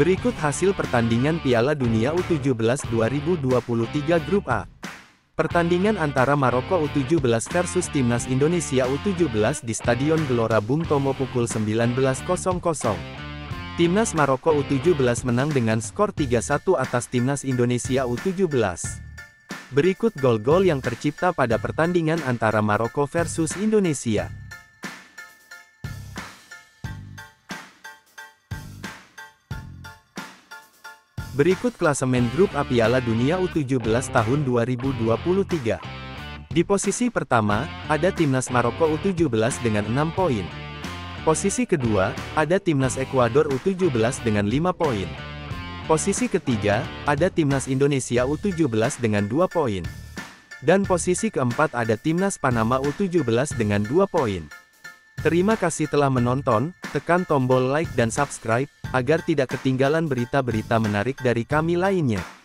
Berikut hasil pertandingan Piala Dunia U17 2023 Grup A. Pertandingan antara Maroko U17 versus Timnas Indonesia U17 di Stadion Gelora Bung Tomo pukul 19.00. Timnas Maroko U17 menang dengan skor 3-1 atas Timnas Indonesia U17. Berikut gol-gol yang tercipta pada pertandingan antara Maroko versus Indonesia. Berikut klasemen grup A Piala Dunia U17 tahun 2023. Di posisi pertama, ada Timnas Maroko U17 dengan 6 poin. Posisi kedua, ada Timnas Ekuador U17 dengan 5 poin. Posisi ketiga, ada Timnas Indonesia U17 dengan 2 poin. Dan posisi keempat ada Timnas Panama U17 dengan 2 poin. Terima kasih telah menonton, tekan tombol like dan subscribe, agar tidak ketinggalan berita-berita menarik dari kami lainnya.